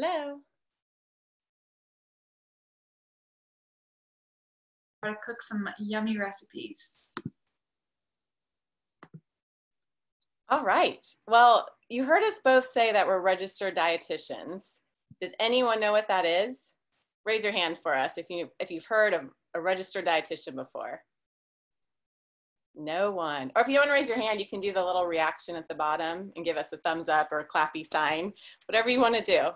Hello. Try to cook some yummy recipes. All right. Well, you heard us both say that we're registered dietitians. Does anyone know what that is? Raise your hand for us if you if you've heard of a registered dietitian before. No one. Or if you don't want to raise your hand, you can do the little reaction at the bottom and give us a thumbs up or a clappy sign, whatever you want to do.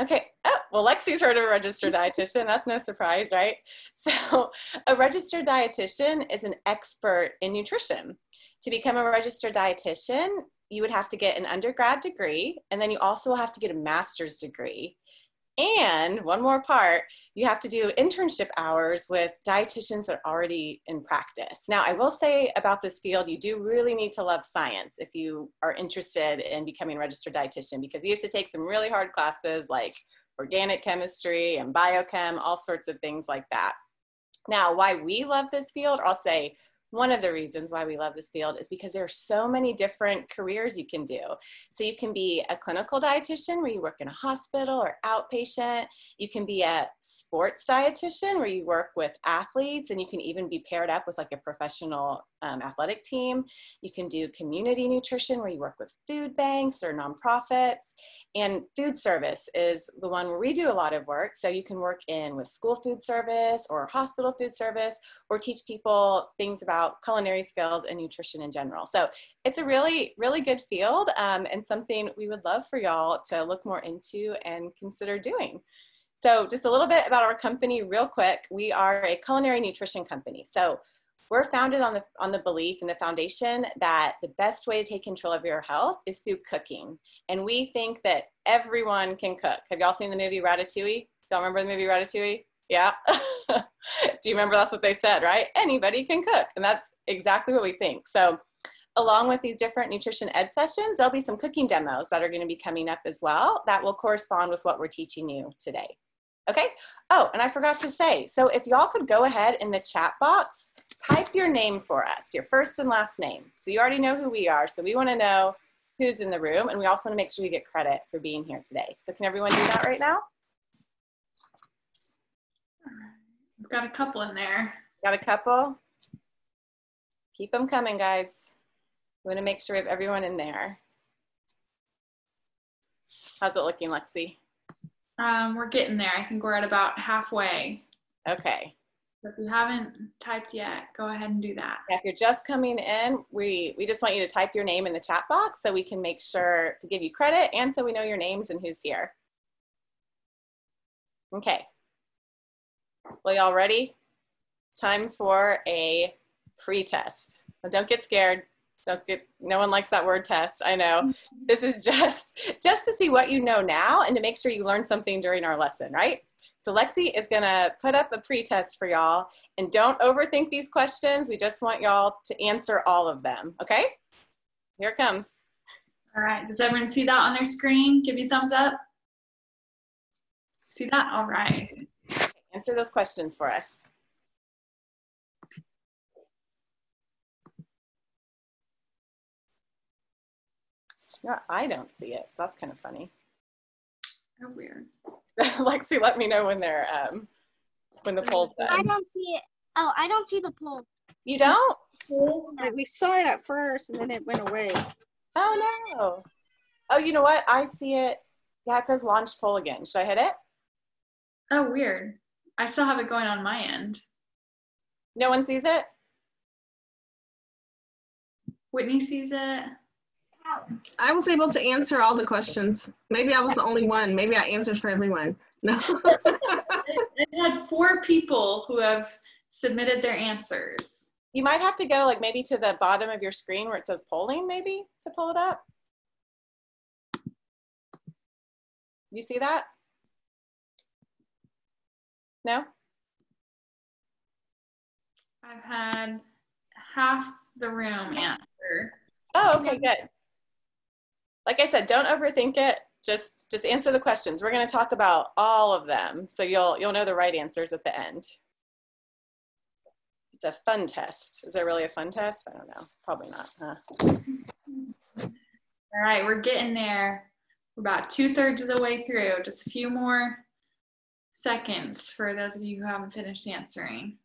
Okay. Oh, well, Lexi's heard of a registered dietitian. That's no surprise, right? So, a registered dietitian is an expert in nutrition. To become a registered dietitian, you would have to get an undergrad degree, and then you also have to get a master's degree. And one more part, you have to do internship hours with dietitians that are already in practice. Now, I will say about this field, you do really need to love science if you are interested in becoming a registered dietitian because you have to take some really hard classes like organic chemistry and biochem, all sorts of things like that. Now, why we love this field, I'll say one of the reasons why we love this field is because there are so many different careers you can do. So you can be a clinical dietitian where you work in a hospital or outpatient. You can be a sports dietitian where you work with athletes and you can even be paired up with like a professional um, athletic team. You can do community nutrition where you work with food banks or nonprofits. And food service is the one where we do a lot of work. So you can work in with school food service or hospital food service or teach people things about culinary skills and nutrition in general. So it's a really, really good field um, and something we would love for y'all to look more into and consider doing. So just a little bit about our company real quick. We are a culinary nutrition company. So we're founded on the, on the belief and the foundation that the best way to take control of your health is through cooking. And we think that everyone can cook. Have y'all seen the movie Ratatouille? Y'all remember the movie Ratatouille? Yeah. Do you remember that's what they said, right? Anybody can cook. And that's exactly what we think. So along with these different nutrition ed sessions, there'll be some cooking demos that are going to be coming up as well that will correspond with what we're teaching you today. Okay. Oh, and I forgot to say, so if y'all could go ahead in the chat box, type your name for us, your first and last name. So you already know who we are. So we want to know who's in the room. And we also want to make sure we get credit for being here today. So can everyone do that right now? We've got a couple in there. Got a couple? Keep them coming, guys. We want to make sure we have everyone in there. How's it looking, Lexi? Um, we're getting there. I think we're at about halfway. Okay. So if you haven't typed yet, go ahead and do that. Yeah, if you're just coming in, we, we just want you to type your name in the chat box so we can make sure to give you credit and so we know your names and who's here. Okay. Well, y'all ready? It's time for a pre-test. Don't get scared. Don't get, no one likes that word test. I know. This is just, just to see what you know now and to make sure you learn something during our lesson, right? So Lexi is gonna put up a pre-test for y'all and don't overthink these questions. We just want y'all to answer all of them, okay? Here it comes. All right, does everyone see that on their screen? Give me a thumbs up. See that? All right. Answer those questions for us. Yeah, I don't see it, so that's kind of funny. Oh, weird. Lexi, let me know when they're um when the poll's done. I don't see it. Oh, I don't see the poll. You don't? We saw it at first and then it went away. Oh no. Oh, you know what? I see it. Yeah, it says launch poll again. Should I hit it? Oh, weird. I still have it going on my end. No one sees it? Whitney sees it. I was able to answer all the questions. Maybe I was the only one. Maybe I answered for everyone. No. it, it had four people who have submitted their answers. You might have to go like maybe to the bottom of your screen where it says polling maybe to pull it up. You see that? No? I've had half the room answer. Oh, okay, good. Like I said, don't overthink it. Just just answer the questions. We're going to talk about all of them, so you'll you'll know the right answers at the end. It's a fun test. Is it really a fun test? I don't know. Probably not. Huh? All right, we're getting there. We're about two thirds of the way through. Just a few more seconds for those of you who haven't finished answering.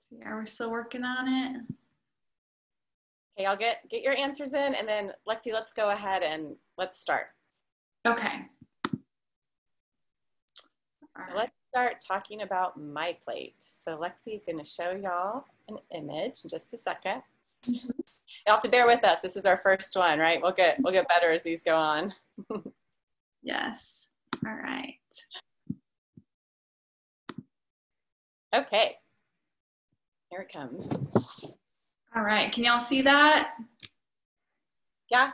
See, are we still working on it? Okay, I'll get, get your answers in and then Lexi, let's go ahead and let's start. Okay. All So right. let's start talking about my plate. So Lexi is gonna show y'all an image in just a second. Mm-hmm. You'll have to bear with us. This is our first one, right? We'll get, we'll get better as these go on. Yes. All right. Okay. Here it comes. All right. Can y'all see that? Yeah?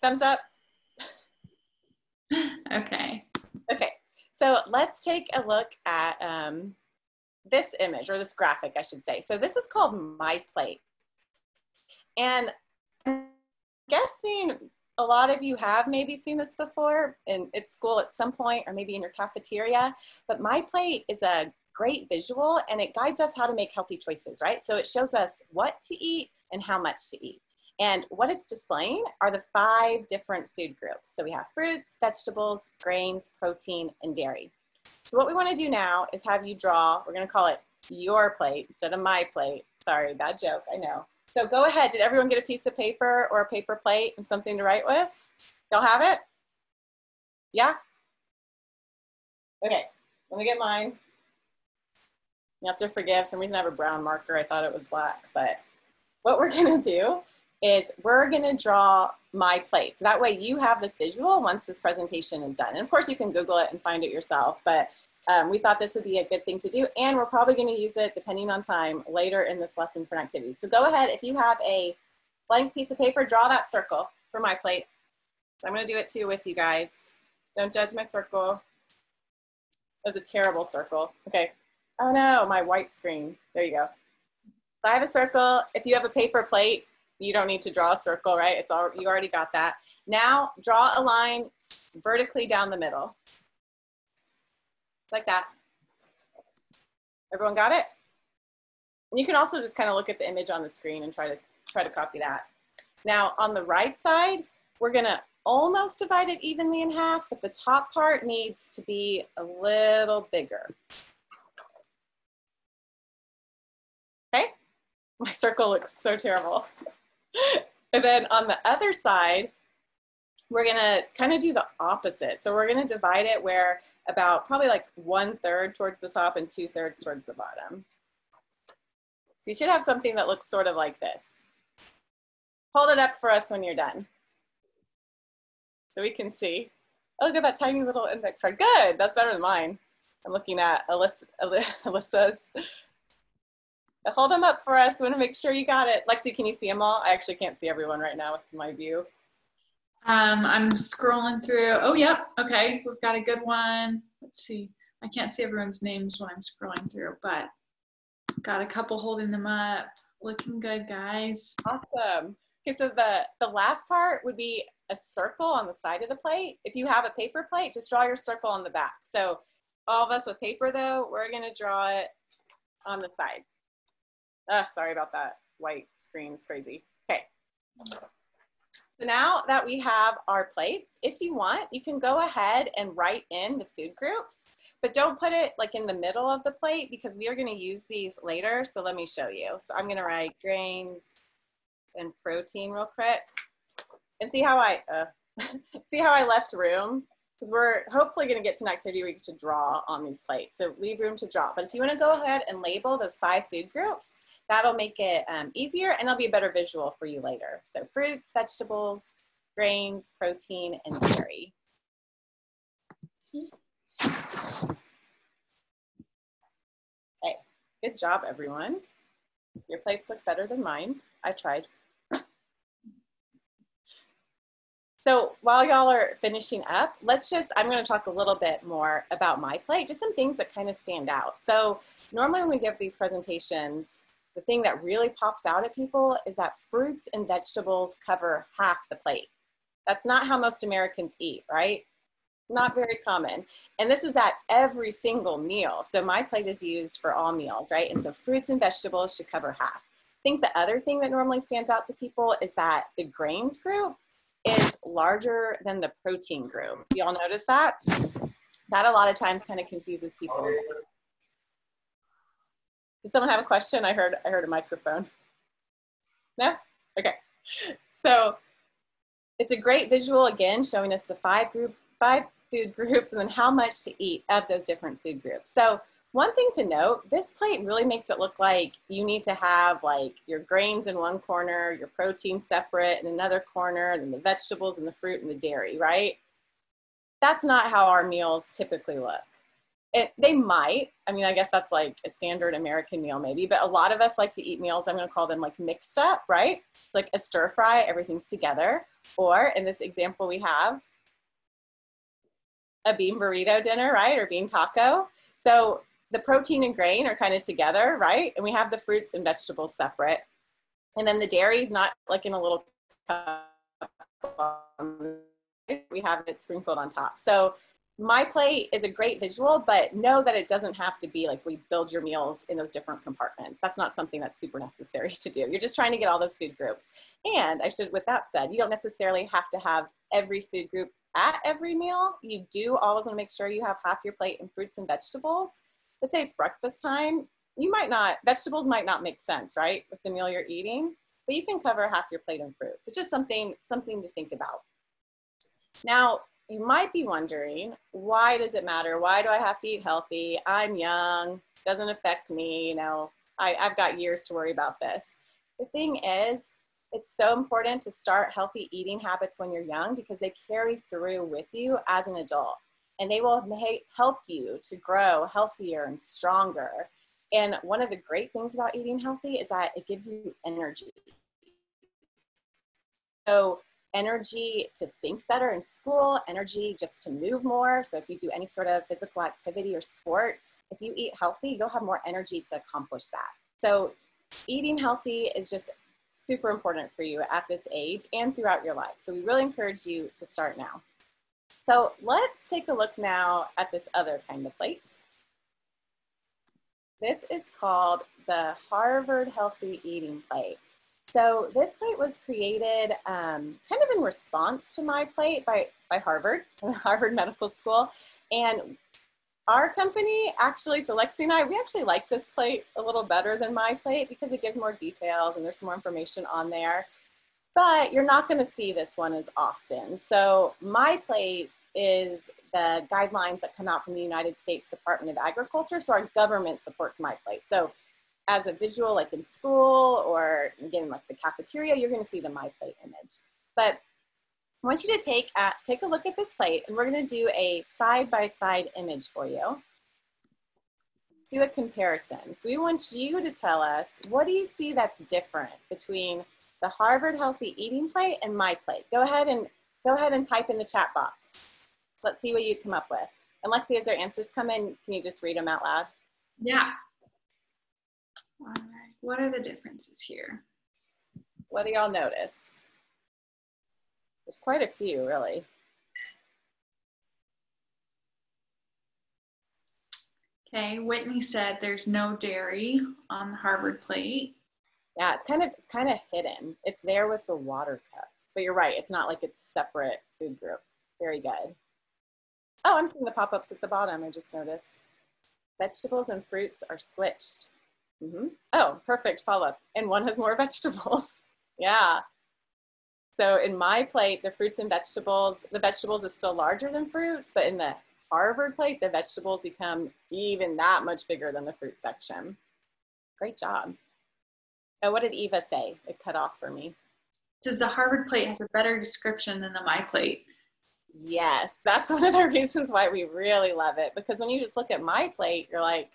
Thumbs up? Okay. Okay, so let's take a look at um, this image or this graphic, I should say. So this is called My Plate. And I'm guessing a lot of you have maybe seen this before in at school at some point or maybe in your cafeteria. But My Plate is a great visual and it guides us how to make healthy choices, right? So it shows us what to eat and how much to eat. And what it's displaying are the five different food groups. So we have fruits, vegetables, grains, protein, and dairy. So what we wanna do now is have you draw, we're gonna call it your plate instead of my plate. Sorry, bad joke, I know. So go ahead, did everyone get a piece of paper or a paper plate and something to write with? Y'all have it? Yeah? Okay, let me get mine. You have to forgive, some reason I have a brown marker, I thought it was black, but what we're gonna do is we're gonna draw my plate. So that way you have this visual once this presentation is done. And of course you can Google it and find it yourself, but um, we thought this would be a good thing to do. And we're probably gonna use it, depending on time, later in this lesson for an activity. So go ahead, if you have a blank piece of paper, draw that circle for my plate. I'm gonna do it too with you guys. Don't judge my circle. That was a terrible circle. Okay. Oh no, my white screen. There you go. So I have a circle. If you have a paper plate, you don't need to draw a circle, right? It's all, you already got that. Now draw a line vertically down the middle. Like that. Everyone got it? And you can also just kind of look at the image on the screen and try to try to copy that. Now on the right side, we're gonna almost divide it evenly in half, but the top part needs to be a little bigger. Okay, my circle looks so terrible. and then on the other side, we're gonna kind of do the opposite. So we're gonna divide it where about probably like one third towards the top and two thirds towards the bottom. So you should have something that looks sort of like this. Hold it up for us when you're done. So we can see. Oh, look at that tiny little index card. Good, that's better than mine. I'm looking at Alyssa, Alyssa's. Hold them up for us. We want to make sure you got it. Lexi, can you see them all? I actually can't see everyone right now with my view. Um, I'm scrolling through. Oh, yep. Okay, we've got a good one. Let's see. I can't see everyone's names when I'm scrolling through, but got a couple holding them up. Looking good, guys. Awesome. Okay, so the, the last part would be a circle on the side of the plate. If you have a paper plate, just draw your circle on the back. So all of us with paper though, we're gonna draw it on the side. Ah, sorry about that. White screen's crazy. Okay. So now that we have our plates, if you want, you can go ahead and write in the food groups, but don't put it like in the middle of the plate because we are gonna use these later. So let me show you. So I'm gonna write grains and protein real quick. And see how I, uh, see how I left room? Because we're hopefully gonna get to an activity where you get to draw on these plates. So leave room to draw. But if you wanna go ahead and label those five food groups, that'll make it um, easier and it'll be a better visual for you later. So fruits, vegetables, grains, protein, and dairy. Okay, good job everyone. Your plates look better than mine. I tried. So while y'all are finishing up, let's just, I'm gonna talk a little bit more about my plate, just some things that kind of stand out. So normally when we give these presentations, the thing that really pops out at people is that fruits and vegetables cover half the plate. That's not how most Americans eat, right? Not very common. And this is at every single meal. So my plate is used for all meals, right? And so fruits and vegetables should cover half. I think the other thing that normally stands out to people is that the grains group is larger than the protein group. Y'all notice that? That a lot of times kind of confuses people. Did someone have a question? I heard I heard a microphone. No? Okay. So it's a great visual again showing us the five group five food groups and then how much to eat of those different food groups. So one thing to note, this plate really makes it look like you need to have like your grains in one corner, your protein separate in another corner, and then the vegetables and the fruit and the dairy, right? That's not how our meals typically look. It, they might, I mean, I guess that's like a standard American meal maybe, but a lot of us like to eat meals, I'm gonna call them like mixed up, right? It's like a stir fry, everything's together. Or in this example we have, a bean burrito dinner, right? Or bean taco. So the protein and grain are kind of together, right? And we have the fruits and vegetables separate. And then the dairy is not like in a little cup. We have it sprinkled on top. So my plate is a great visual, but know that it doesn't have to be like we build your meals in those different compartments. That's not something that's super necessary to do. You're just trying to get all those food groups. And I should, with that said, you don't necessarily have to have every food group at every meal. You do always want to make sure you have half your plate in fruits and vegetables. Let's say it's breakfast time. You might not, vegetables might not make sense, right? With the meal you're eating, but you can cover half your plate in fruit. So just something, something to think about. Now, you might be wondering, why does it matter? Why do I have to eat healthy? I'm young, doesn't affect me, you know, I, I've got years to worry about this. The thing is, it's so important to start healthy eating habits when you're young because they carry through with you as an adult and they will help you to grow healthier and stronger. And one of the great things about eating healthy is that it gives you energy. So energy to think better in school, energy just to move more. So if you do any sort of physical activity or sports, if you eat healthy, you'll have more energy to accomplish that. So eating healthy is just super important for you at this age and throughout your life. So we really encourage you to start now. So let's take a look now at this other kind of plate. This is called the Harvard Healthy Eating Plate. So this plate was created um, kind of in response to my plate by, by Harvard, Harvard Medical School. And our company actually, so Lexi and I, we actually like this plate a little better than my plate because it gives more details and there's some more information on there. But you're not gonna see this one as often. So my plate is the guidelines that come out from the United States Department of Agriculture. So our government supports my plate. So as a visual, like in school or again, like the cafeteria, you're gonna see the My Plate image. But I want you to take, at, take a look at this plate and we're gonna do a side-by-side -side image for you. Do a comparison. So we want you to tell us, what do you see that's different between the Harvard Healthy Eating Plate and my plate? Go ahead and, go ahead and type in the chat box. So let's see what you come up with. And Lexi, as their answers come in, can you just read them out loud? Yeah. All right, what are the differences here? What do y'all notice? There's quite a few, really. Okay, Whitney said there's no dairy on the Harvard plate. Yeah, it's kind of it's kind of hidden. It's there with the water cup. But you're right, it's not like it's separate food group. Very good. Oh, I'm seeing the pop-ups at the bottom, I just noticed. Vegetables and fruits are switched. Mm -hmm. Oh, perfect follow-up. And one has more vegetables. yeah. So in my plate, the fruits and vegetables, the vegetables is still larger than fruits, but in the Harvard plate, the vegetables become even that much bigger than the fruit section. Great job. Oh, what did Eva say? It cut off for me. It says the Harvard plate has a better description than the My plate. Yes, that's one of the reasons why we really love it. Because when you just look at my plate, you're like,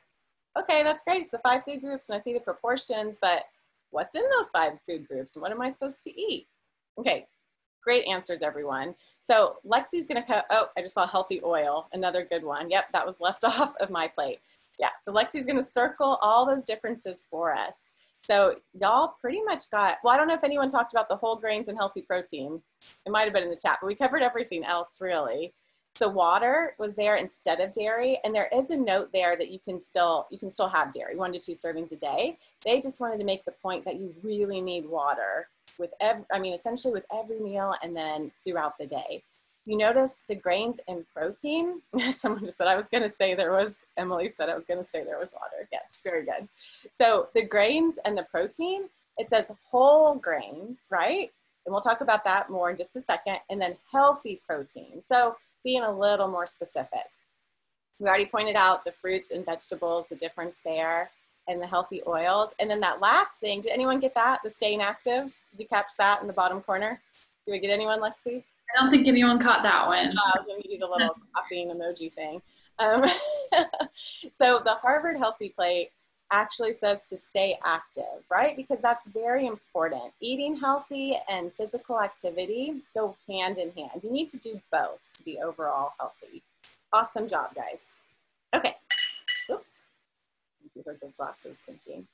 okay, that's great. It's the five food groups and I see the proportions, but what's in those five food groups and what am I supposed to eat? Okay, great answers, everyone. So Lexi's gonna cut, oh, I just saw healthy oil, another good one. Yep, that was left off of my plate. Yeah, so Lexi's gonna circle all those differences for us. So y'all pretty much got, well, I don't know if anyone talked about the whole grains and healthy protein. It might have been in the chat, but we covered everything else really. So water was there instead of dairy, and there is a note there that you can still you can still have dairy, one to two servings a day. They just wanted to make the point that you really need water with every, I mean, essentially with every meal and then throughout the day. You notice the grains and protein. Someone just said I was going to say there was. Emily said I was going to say there was water. Yes, very good. So the grains and the protein. It says whole grains, right? And we'll talk about that more in just a second. And then healthy protein. So being a little more specific. We already pointed out the fruits and vegetables, the difference there, and the healthy oils. And then that last thing, did anyone get that? The staying active? Did you catch that in the bottom corner? Did we get anyone, Lexi? I don't think anyone caught that one. Oh, I was going to do the little copying emoji thing. Um, so the Harvard Healthy Plate actually says to stay active, right? Because that's very important. Eating healthy and physical activity go hand in hand. You need to do both to be overall healthy. Awesome job, guys. Okay. Oops. You heard those glasses clinking.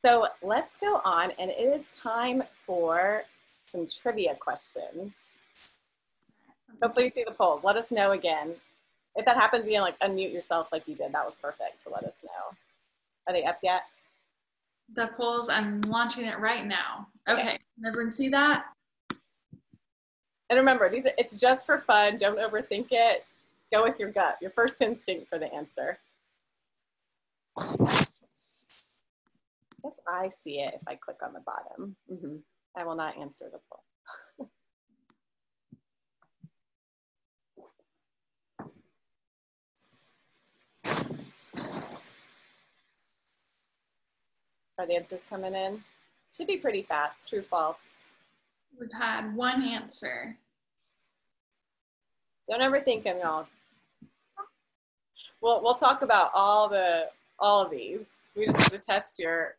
So let's go on, and it is time for some trivia questions. Hopefully you see the polls. Let us know again. If that happens again, like unmute yourself like you did. That was perfect to let us know. Are they up yet? The polls, I'm launching it right now. Okay, everyone see that? And remember, these are, it's just for fun. Don't overthink it. Go with your gut, your first instinct for the answer. I Guess I see it if I click on the bottom. Mm -hmm. I will not answer the poll. Are the answers coming in? Should be pretty fast. True, false. We've had one answer. Don't overthink them, y'all. We'll, we'll talk about all the all of these. We just have to test your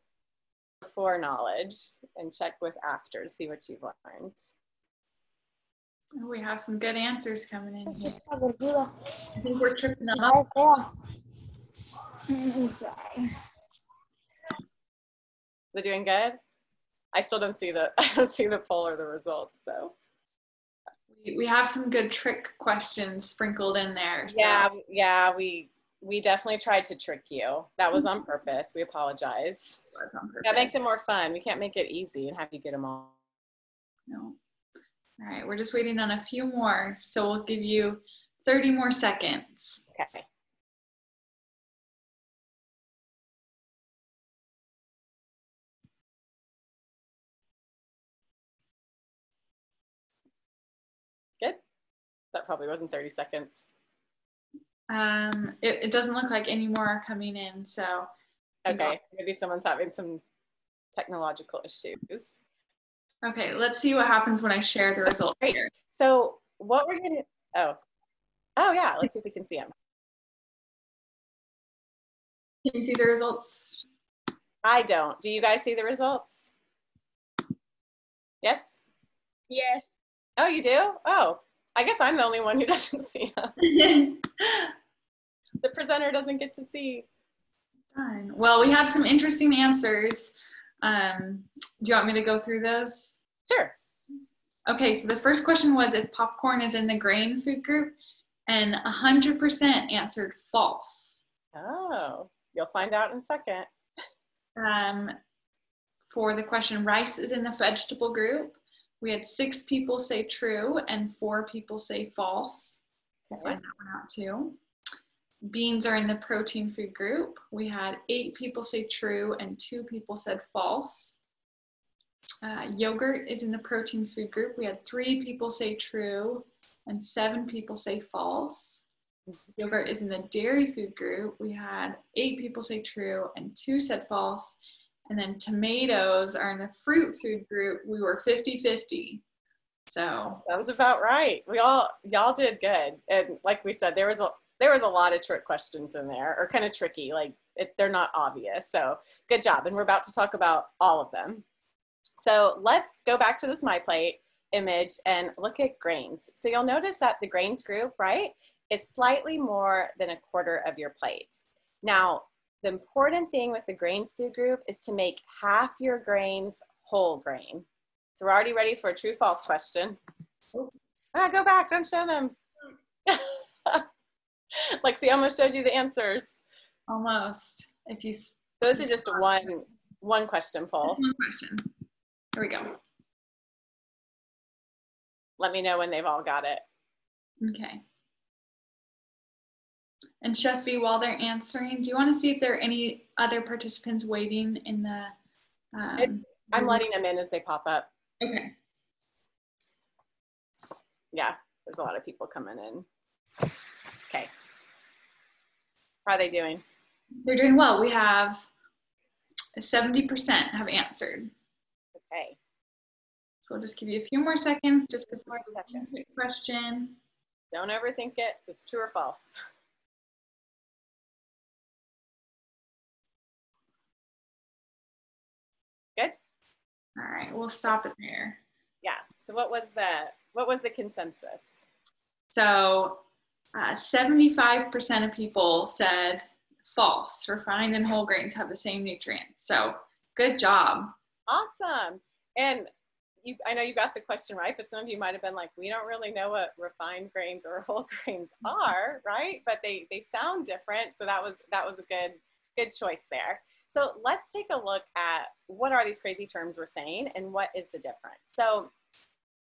foreknowledge and check with after to see what you've learned. We have some good answers coming in. Here. I think we're tripping them up. They're doing good. I still don't see the I don't see the poll or the results. So we have some good trick questions sprinkled in there. So. Yeah, yeah, we we definitely tried to trick you. That was on purpose. We apologize. That makes it more fun. We can't make it easy and have you get them all. No. All right, we're just waiting on a few more. So we'll give you 30 more seconds. Okay. That probably wasn't 30 seconds. Um, it, it doesn't look like any more are coming in, so. Okay, maybe someone's having some technological issues. Okay, let's see what happens when I share the results Great. here. So what we're gonna, oh, oh yeah, let's see if we can see them. Can you see the results? I don't. Do you guys see the results? Yes? Yes. Oh, you do? Oh, I guess I'm the only one who doesn't see them. the presenter doesn't get to see. Fine. Well, we had some interesting answers. Um, do you want me to go through those? Sure. Okay, so the first question was if popcorn is in the grain food group, and 100% answered false. Oh, you'll find out in a second. Um, for the question, rice is in the vegetable group, we had six people say true and four people say false. We'll find that one out too. Beans are in the protein food group. We had eight people say true and two people said false. Uh, yogurt is in the protein food group. We had three people say true and seven people say false. Yogurt is in the dairy food group. We had eight people say true and two said false. And then tomatoes are in the fruit food group. We were 50 50. So that was about right. We all, y'all did good. And like we said, there was a, there was a lot of trick questions in there or kind of tricky, like it, they're not obvious. So good job. And we're about to talk about all of them. So let's go back to this My Plate image and look at grains. So you'll notice that the grains group, right, is slightly more than a quarter of your plate. Now, the important thing with the grains food group is to make half your grains whole grain. So we're already ready for a true false question. Ah, go back, don't show them. Lexi almost showed you the answers. Almost. If you s- Those are just one one question poll. one question. Here we go. Let me know when they've all got it. Okay. And Sheffy, while they're answering, do you want to see if there are any other participants waiting in the? Um, I'm letting them in as they pop up. Okay. Yeah, there's a lot of people coming in. Okay. How are they doing? They're doing well. We have 70% have answered. Okay. So we'll just give you a few more seconds just before the question. Don't overthink it. It's true or false. All right, we'll stop it there. Yeah. So what was the what was the consensus? So uh, 75% of people said false. Refined and whole grains have the same nutrients. So good job. Awesome. And you, I know you got the question right, but some of you might have been like, we don't really know what refined grains or whole grains are, right? But they they sound different, so that was that was a good good choice there. So let's take a look at what are these crazy terms we're saying and what is the difference. So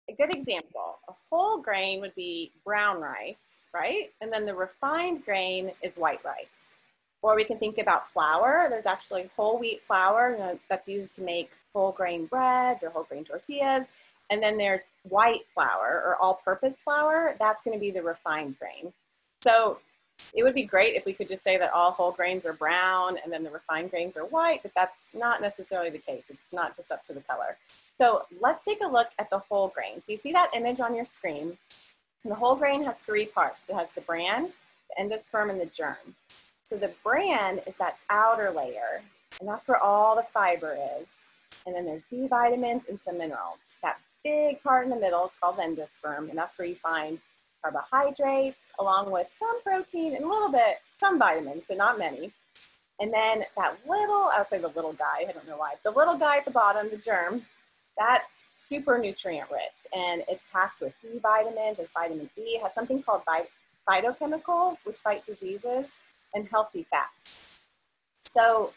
a good example, a whole grain would be brown rice, right? And then the refined grain is white rice. Or we can think about flour. There's actually whole wheat flour you know, that's used to make whole grain breads or whole grain tortillas. And then there's white flour or all purpose flour. That's going to be the refined grain. So it would be great if we could just say that all whole grains are brown and then the refined grains are white, but that's not necessarily the case. It's not just up to the color. So let's take a look at the whole grain. So you see that image on your screen. And the whole grain has three parts. It has the bran, the endosperm, and the germ. So the bran is that outer layer, and that's where all the fiber is. And then there's B vitamins and some minerals. That big part in the middle is called the endosperm, and that's where you find carbohydrates, along with some protein and a little bit, some vitamins, but not many. And then that little, I'll say the little guy, I don't know why, the little guy at the bottom, the germ, that's super nutrient rich and it's packed with B vitamins, it's vitamin E, has something called phytochemicals, which fight diseases, and healthy fats. So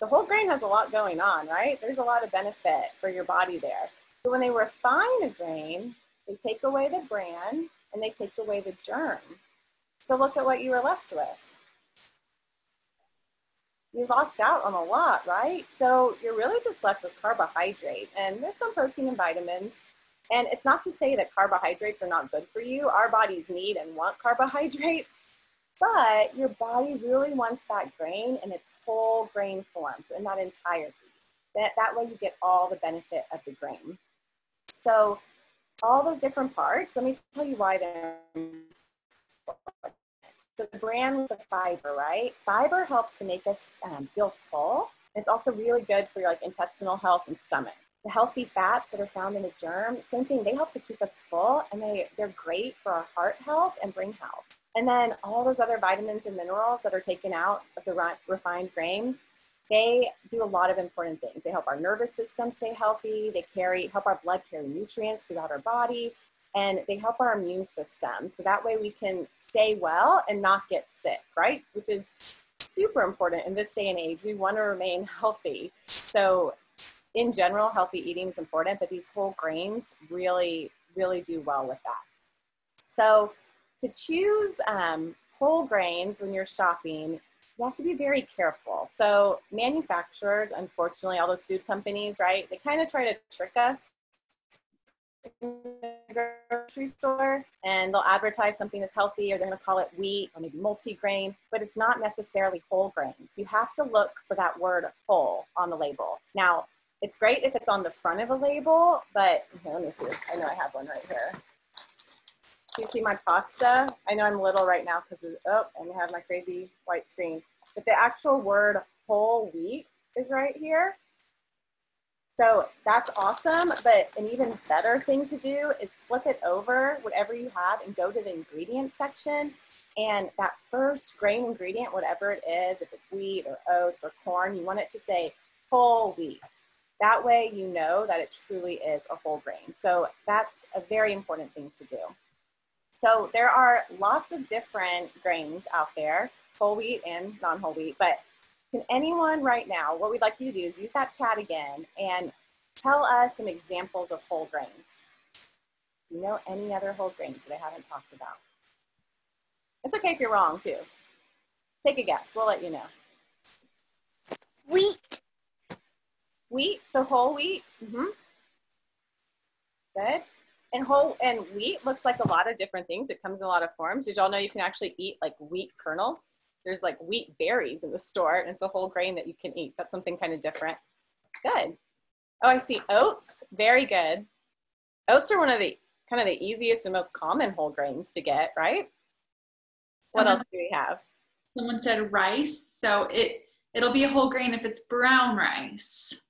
the whole grain has a lot going on, right? There's a lot of benefit for your body there. But when they refine a grain, they take away the bran and they take away the germ. So look at what you were left with. You lost out on a lot, right? So you're really just left with carbohydrate, and there's some protein and vitamins. And it's not to say that carbohydrates are not good for you. Our bodies need and want carbohydrates, but your body really wants that grain in its whole grain form, so in that entirety. That, that way you get all the benefit of the grain. So all those different parts, let me tell you why they're important. So the bran with the fiber, right? Fiber helps to make us um, feel full. It's also really good for your like intestinal health and stomach. The healthy fats that are found in a germ, same thing, they help to keep us full and they, they're great for our heart health and brain health. And then all those other vitamins and minerals that are taken out of the refined grain, they do a lot of important things. They help our nervous system stay healthy. They carry, help our blood carry nutrients throughout our body, and they help our immune system. So that way we can stay well and not get sick, right? Which is super important in this day and age. We want to remain healthy. So in general, healthy eating is important, but these whole grains really, really do well with that. So to choose um, whole grains when you're shopping, you have to be very careful. So manufacturers, unfortunately, all those food companies, right, they kind of try to trick us in the grocery store and they'll advertise something as healthy or they're going to call it wheat or maybe multigrain, but it's not necessarily whole grains. You have to look for that word whole on the label. Now, it's great if it's on the front of a label, but let me see. I know I have one right here. You see my pasta? I know I'm little right now because oh, and I have my crazy white screen. But the actual word whole wheat is right here. So that's awesome, but an even better thing to do is flip it over, whatever you have, and go to the ingredients section. And that first grain ingredient, whatever it is, if it's wheat or oats or corn, you want it to say whole wheat. That way you know that it truly is a whole grain. So that's a very important thing to do. So there are lots of different grains out there, whole wheat and non-whole wheat, but can anyone right now, what we'd like you to do is use that chat again and tell us some examples of whole grains. Do you know any other whole grains that I haven't talked about? It's okay if you're wrong too. Take a guess, we'll let you know. Wheat. Wheat, so whole wheat. Mm-hmm. Good. And whole and wheat looks like a lot of different things. It comes in a lot of forms. Did y'all know you can actually eat like wheat kernels? There's like wheat berries in the store, and it's a whole grain that you can eat. That's something kind of different. Good. Oh, I see oats. Very good. Oats are one of the kind of the easiest and most common whole grains to get, right? What else uh-huh. do we have? Someone said rice, so it it'll be a whole grain if it's brown rice.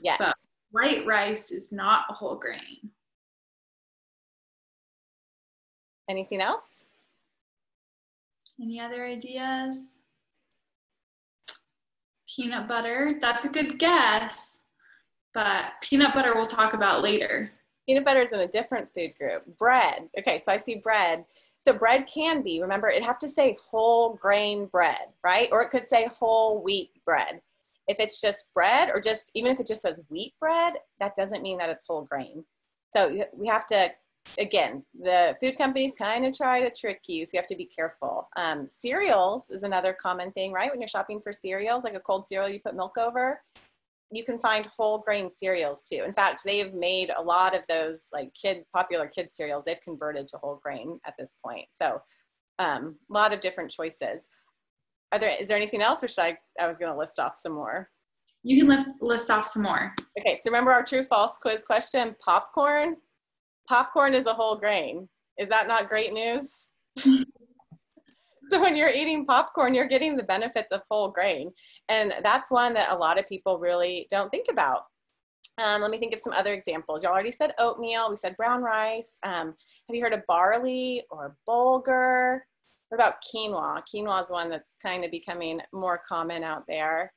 Yes. But white rice is not a whole grain. Anything else? Any other ideas? Peanut butter, that's a good guess, but peanut butter we'll talk about later. Peanut butter is in a different food group. Bread. Okay, so I see bread. So bread can be, remember, it'd have to say whole grain bread, right? Or it could say whole wheat bread. If it's just bread, or just even if it just says wheat bread, that doesn't mean that it's whole grain. So we have to, again, the food companies kind of try to trick you, so you have to be careful. Um, cereals is another common thing, right? When you're shopping for cereals, like a cold cereal you put milk over, you can find whole grain cereals too. In fact, they've made a lot of those like kid popular kid cereals. They've converted to whole grain at this point. So um, a lot of different choices. Are there, is there anything else or should I, I was gonna list off some more. You can list, list off some more. Okay, so remember our true false quiz question, popcorn? Popcorn is a whole grain. Is that not great news? so when you're eating popcorn, you're getting the benefits of whole grain. And that's one that a lot of people really don't think about. Um, let me think of some other examples. You already said oatmeal. We said brown rice. Um, have you heard of barley or bulgur? What about quinoa? Quinoa is one that's kind of becoming more common out there.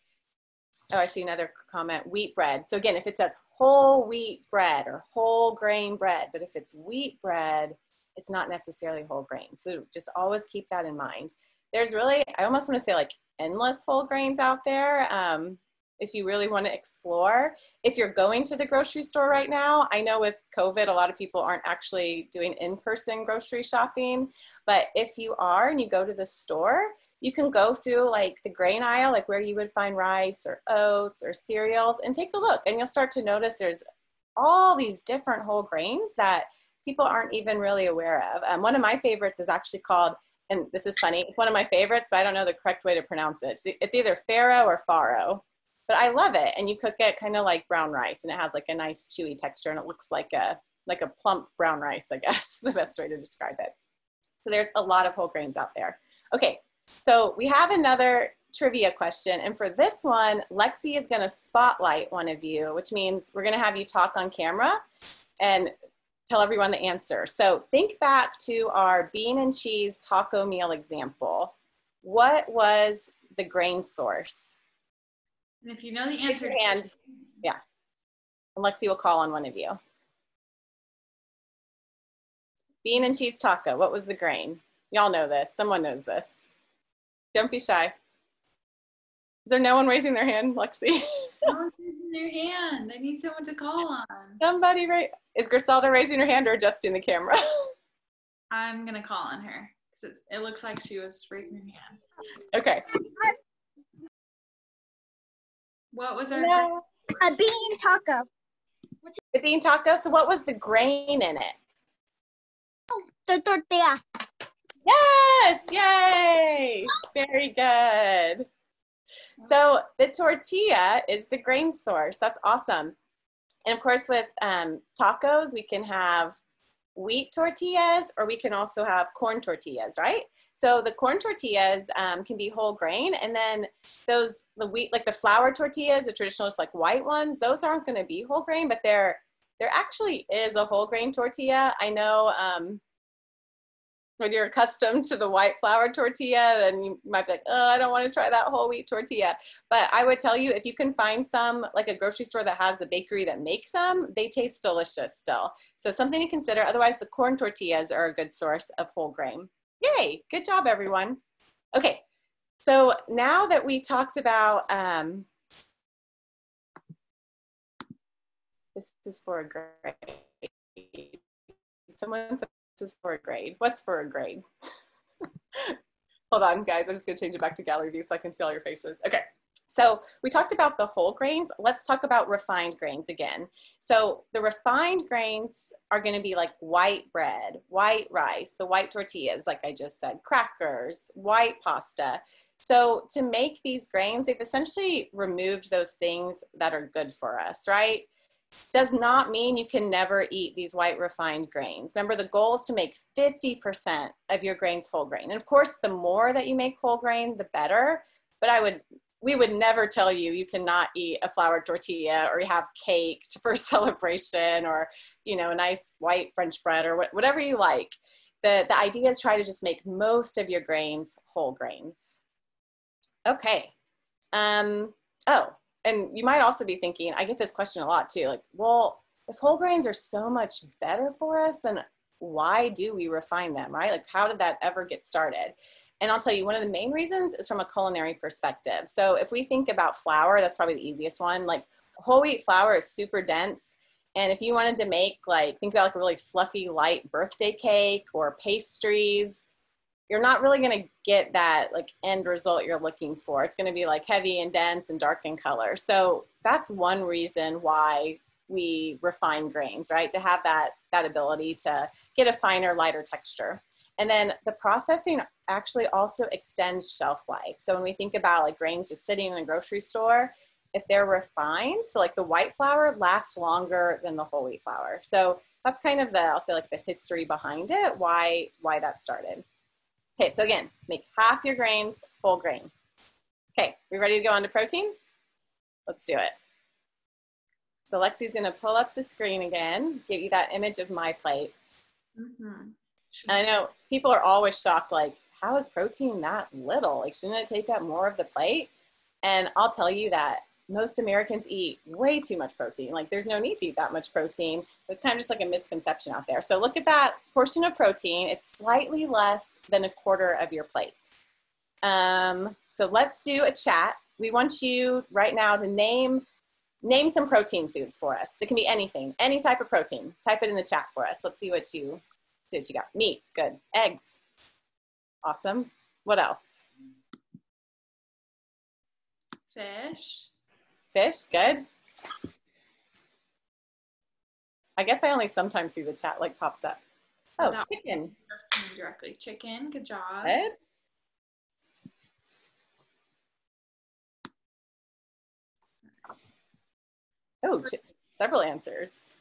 Oh, I see another comment, wheat bread. So again, if it says whole wheat bread or whole grain bread, but if it's wheat bread, it's not necessarily whole grain. So just always keep that in mind. There's really, I almost want to say like endless whole grains out there. Um, if you really want to explore. If you're going to the grocery store right now, I know with COVID, a lot of people aren't actually doing in-person grocery shopping, but if you are and you go to the store, you can go through like the grain aisle, like where you would find rice or oats or cereals and take a look and you'll start to notice there's all these different whole grains that people aren't even really aware of. Um, one of my favorites is actually called, and this is funny, it's one of my favorites, but I don't know the correct way to pronounce it. It's either farro or farro, but I love it. And you cook it kind of like brown rice and it has like a nice chewy texture and it looks like a, like a plump brown rice, I guess, the best way to describe it. So there's a lot of whole grains out there. Okay, so we have another trivia question. And for this one, Lexi is gonna spotlight one of you, which means we're gonna have you talk on camera. And tell everyone the answer. So think back to our bean and cheese taco meal example. What was the grain source? And if you know the answer, hand. Yeah. And Lexi will call on one of you. Bean and cheese taco. What was the grain? Y'all know this. Someone knows this. Don't be shy. Is there no one raising their hand, Lexi? someone's raising their hand. I need someone to call on. Somebody, right? Is Griselda raising her hand or adjusting the camera? I'm gonna call on her because it looks like she was raising her hand. okay. What was our? No. A bean taco. The bean taco. So what was the grain in it? The tortilla. Yes, yay! Very good. So the tortilla is the grain source. That's awesome. And of course, with um, tacos, we can have wheat tortillas or we can also have corn tortillas, right? So the corn tortillas um, can be whole grain, and then those the wheat, like the flour tortillas, the traditional, just like white ones, those aren't going to be whole grain, but there there actually is a whole grain tortilla. I know um, when you're accustomed to the white flour tortilla, then you might be like, oh, I don't want to try that whole wheat tortilla. But I would tell you if you can find some, like a grocery store that has the bakery that makes them, they taste delicious still. So something to consider. Otherwise, the corn tortillas are a good source of whole grain. Yay, good job, everyone. Okay, so now that we talked about, um, this is for a grade. Someone is for a grade. What's for a grade? Hold on, guys. I'm just gonna change it back to gallery view so I can see all your faces. Okay. So we talked about the whole grains. Let's talk about refined grains again. So the refined grains are going to be like white bread, white rice, the white tortillas, like I just said, crackers, white pasta. So to make these grains, they've essentially removed those things that are good for us, right? Does not mean you can never eat these white refined grains. Remember, the goal is to make 50% of your grains whole grain. And of course, the more that you make whole grain, the better. But I would, we would never tell you you cannot eat a flour tortilla or you have cake for celebration or, you know, a nice white French bread or whatever you like. The, the idea is try to just make most of your grains whole grains. Okay. Um, oh, and you might also be thinking, I get this question a lot too, like, well, if whole grains are so much better for us, then why do we refine them, right? Like, how did that ever get started? And I'll tell you, one of the main reasons is from a culinary perspective. So if we think about flour, that's probably the easiest one. Like whole wheat flour is super dense. And if you wanted to make like, think about like a really fluffy, light birthday cake or pastries, you're not really going to get that like end result you're looking for. It's going to be like heavy and dense and dark in color. So that's one reason why we refine grains, right? To have that that ability to get a finer, lighter texture. And then the processing actually also extends shelf life. So when we think about like grains just sitting in a grocery store, if they're refined, so like the white flour lasts longer than the whole wheat flour. So that's kind of the I'll say like the history behind it, why why that started. Okay, so again, make half your grains whole grain. Okay, we ready to go on to protein? Let's do it. So Lexi's gonna pull up the screen again, give you that image of my plate. Mm -hmm. I know people are always shocked, like, how is protein that little? Like, shouldn't it take up more of the plate? And I'll tell you that most Americans eat way too much protein. Like there's no need to eat that much protein. There's kind of just like a misconception out there. So look at that portion of protein. It's slightly less than a quarter of your plate. Um, so let's do a chat. We want you right now to name name some protein foods for us. It can be anything, any type of protein. Type it in the chat for us. Let's see what you see what you got. Meat, good. Eggs, awesome. What else? Fish. Fish, good. I guess I only sometimes see the chat like pops up. Oh, chicken. directly. Chicken, good job. Good. Oh, several answers.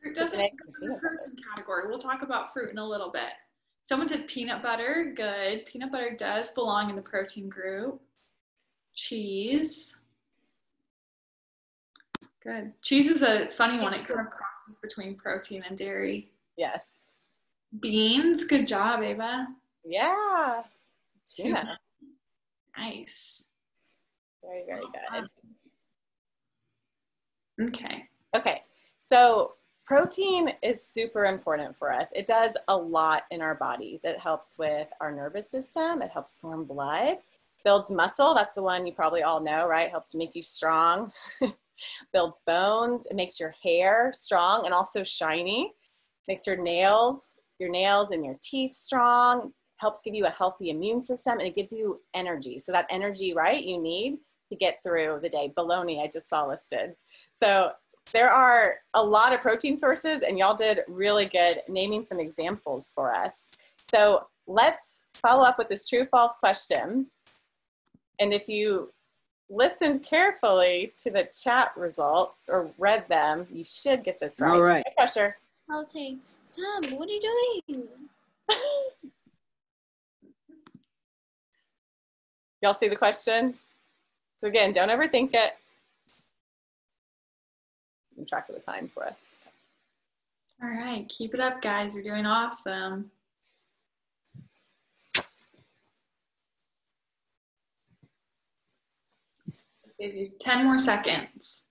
Fruit doesn't in the protein category. We'll talk about fruit in a little bit. Someone said peanut butter. Good. Peanut butter does belong in the protein group. Cheese. Good. Cheese is a funny one. It kind of crosses between protein and dairy. Yes. Beans. Good job, Ava. Yeah. Tuna. Nice. Very, very good. Um, okay. Okay. So protein is super important for us. It does a lot in our bodies. It helps with our nervous system. It helps form blood. Builds muscle. That's the one you probably all know, right? Helps to make you strong. builds bones. It makes your hair strong and also shiny. Makes your nails, your nails and your teeth strong. Helps give you a healthy immune system and it gives you energy. So that energy, right, you need to get through the day. Bologna, I just saw listed. So there are a lot of protein sources and y'all did really good naming some examples for us. So let's follow up with this true false question. And if you listened carefully to the chat results or read them, you should get this right. All right. No pressure. I'll take Sam, what are you doing? Y'all see the question? So again, don't overthink it. Keep track of the time for us. All right, keep it up, guys. You're doing awesome. Give you 10 more seconds.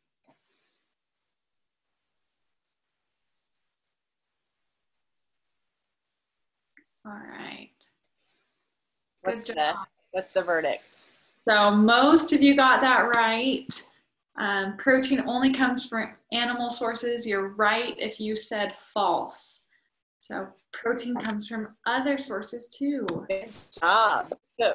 All right. Good What's the, job. what's the verdict? So most of you got that right. Um, protein only comes from animal sources. You're right if you said false. So protein comes from other sources too. Good job. So,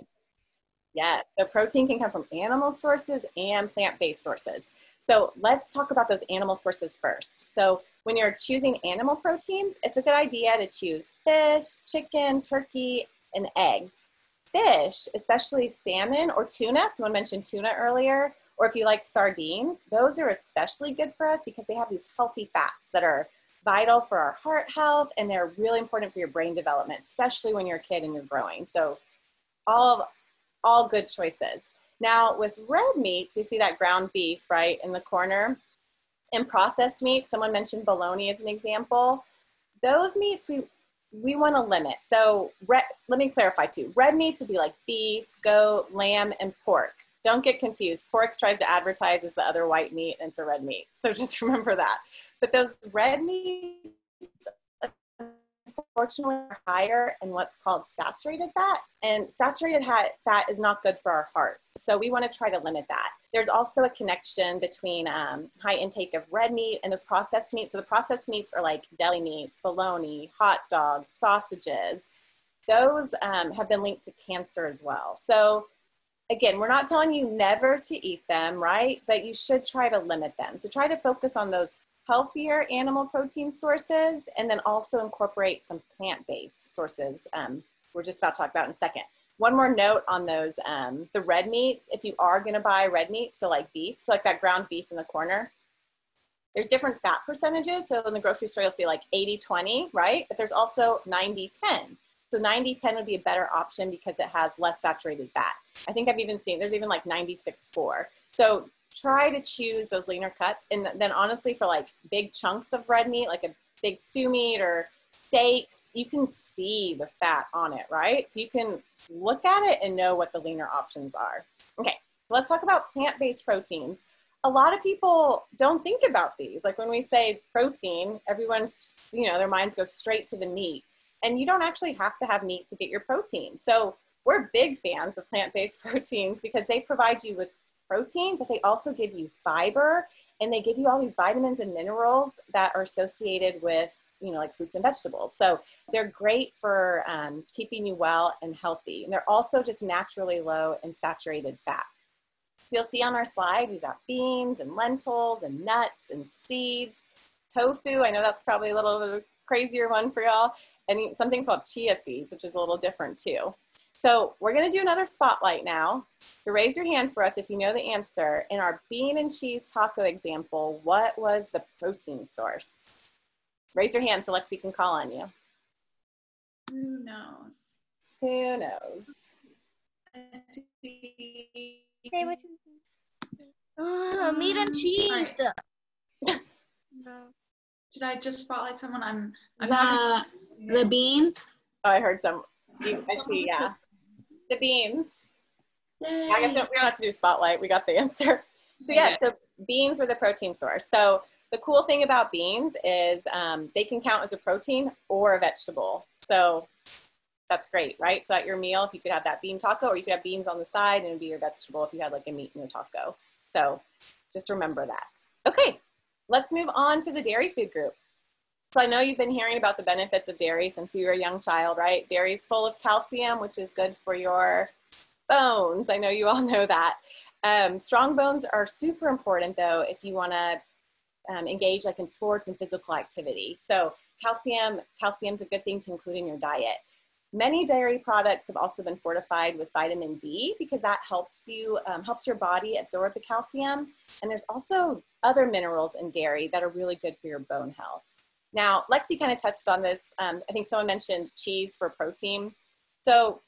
yeah, so protein can come from animal sources and plant-based sources. So let's talk about those animal sources first. So when you're choosing animal proteins, it's a good idea to choose fish, chicken, turkey, and eggs. Fish, especially salmon or tuna, someone mentioned tuna earlier, or if you like sardines, those are especially good for us because they have these healthy fats that are vital for our heart health and they're really important for your brain development, especially when you're a kid and you're growing. So all, all good choices. Now with red meats, you see that ground beef, right, in the corner. In processed meat, someone mentioned bologna as an example. Those meats we, we want to limit. So red, let me clarify too. Red meats would be like beef, goat, lamb, and pork. Don't get confused. Pork tries to advertise as the other white meat and it's a red meat. So just remember that. But those red meats, unfortunately, are higher in what's called saturated fat. And saturated fat is not good for our hearts. So we want to try to limit that. There's also a connection between um, high intake of red meat and those processed meats. So the processed meats are like deli meats, bologna, hot dogs, sausages. Those um, have been linked to cancer as well. So again, we're not telling you never to eat them, right? But you should try to limit them. So try to focus on those healthier animal protein sources and then also incorporate some plant-based sources um, we're just about to talk about in a second. One more note on those, um, the red meats, if you are gonna buy red meat, so like beef, so like that ground beef in the corner, there's different fat percentages. So in the grocery store, you'll see like 80-20, right? But there's also 90-10. So 90-10 would be a better option because it has less saturated fat. I think I've even seen, there's even like 96-4. So try to choose those leaner cuts. And then honestly, for like big chunks of red meat, like a big stew meat or steaks, you can see the fat on it, right? So you can look at it and know what the leaner options are. Okay, let's talk about plant-based proteins. A lot of people don't think about these. Like when we say protein, everyone's, you know, their minds go straight to the meat. And you don't actually have to have meat to get your protein. So we're big fans of plant-based proteins because they provide you with protein, but they also give you fiber and they give you all these vitamins and minerals that are associated with you know like fruits and vegetables. So they're great for um, keeping you well and healthy. And they're also just naturally low in saturated fat. So you'll see on our slide we've got beans and lentils and nuts and seeds. Tofu i know that's probably a little crazier one for y'all. And something called chia seeds which is a little different too so we're gonna do another spotlight now. So raise your hand for us if you know the answer. In our bean and cheese taco example, what was the protein source? Raise your hand so Lexi can call on you. Who knows? Who knows? Say what you Oh, meat and mm, cheese. no. Did I just spotlight someone? I'm. I'm The, having- the bean, Oh, I heard some. I see, yeah. The beans. I guess we don't we don't have to do spotlight. We got the answer. So yeah, so beans were the protein source. So the cool thing about beans is um, they can count as a protein or a vegetable. So that's great, right? So at your meal, if you could have that bean taco, or you could have beans on the side and it'd be your vegetable if you had like a meat in your taco. So just remember that. Okay, let's move on to the dairy food group. So I know you've been hearing about the benefits of dairy since you were a young child, right? Dairy is full of calcium, which is good for your bones. I know you all know that. Um, strong bones are super important though if you want to um, engage like in sports and physical activity. So calcium, calcium is a good thing to include in your diet. Many dairy products have also been fortified with vitamin D because that helps you, um, helps your body absorb the calcium. And there's also other minerals in dairy that are really good for your bone health. Now, Lexi kind of touched on this. Um, I think someone mentioned cheese for protein. So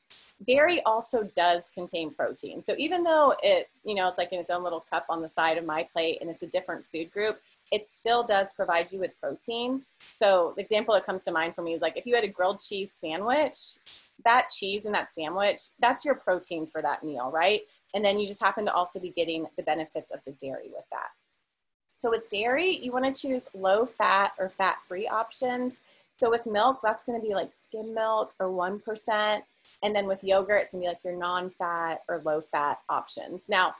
dairy also does contain protein. So even though it, you know, it's like in its own little cup on the side of my plate and it's a different food group, it still does provide you with protein. So the example that comes to mind for me is like if you had a grilled cheese sandwich, that cheese in that sandwich, that's your protein for that meal, right? And then you just happen to also be getting the benefits of the dairy with that. So with dairy, you wanna choose low fat or fat-free options. So with milk, that's gonna be like skim milk or 1%. And then with yogurt, it's gonna be like your non-fat or low-fat options. Now,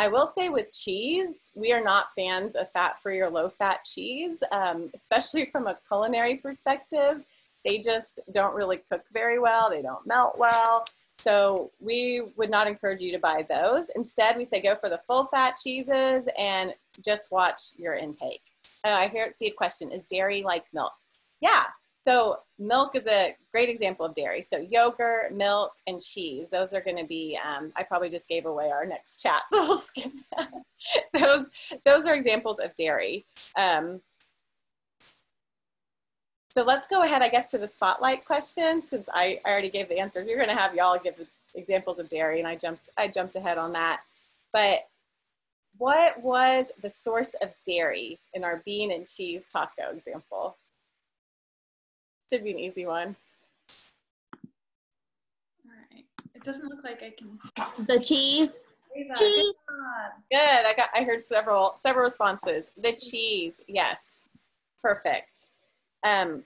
I will say with cheese, we are not fans of fat-free or low-fat cheese, um, especially from a culinary perspective. They just don't really cook very well. They don't melt well. So we would not encourage you to buy those. Instead, we say go for the full fat cheeses and just watch your intake. Uh, I hear see a question, is dairy like milk? Yeah, so milk is a great example of dairy. So yogurt, milk, and cheese. Those are going to be. Um, I probably just gave away our next chat, so we'll skip that. those those are examples of dairy. Um, so let's go ahead, I guess, to the spotlight question since I, I already gave the answer. You're going to have y'all give examples of dairy, and I jumped I jumped ahead on that. But what was the source of dairy in our bean and cheese taco example? Should be an easy one. All right. It doesn't look like I can. The cheese. Ava, Cheese. good. Good. I got. I heard several several responses. The cheese. Yes. Perfect. Um.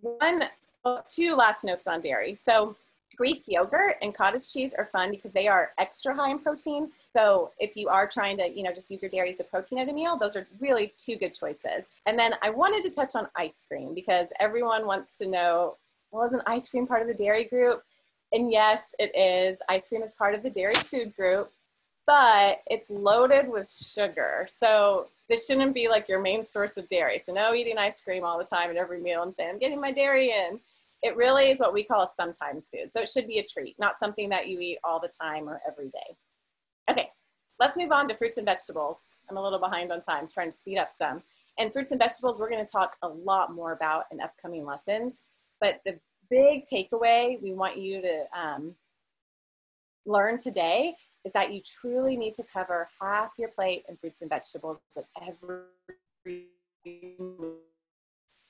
One, two last notes on dairy. So Greek yogurt and cottage cheese are fun because they are extra high in protein. So if you are trying to, you know, just use your dairy as a protein at a meal, those are really two good choices. And then I wanted to touch on ice cream because everyone wants to know, well, is an ice cream part of the dairy group? And yes, it is. Ice cream is part of the dairy food group, but it's loaded with sugar. So this shouldn't be like your main source of dairy. So no eating ice cream all the time at every meal and saying, I'm getting my dairy in. It really is what we call a sometimes food. So it should be a treat, not something that you eat all the time or every day. Okay, let's move on to fruits and vegetables. I'm a little behind on time, trying to speed up some. And fruits and vegetables, we're gonna talk a lot more about in upcoming lessons. But the big takeaway we want you to um, learn today is that you truly need to cover half your plate in fruits and vegetables at every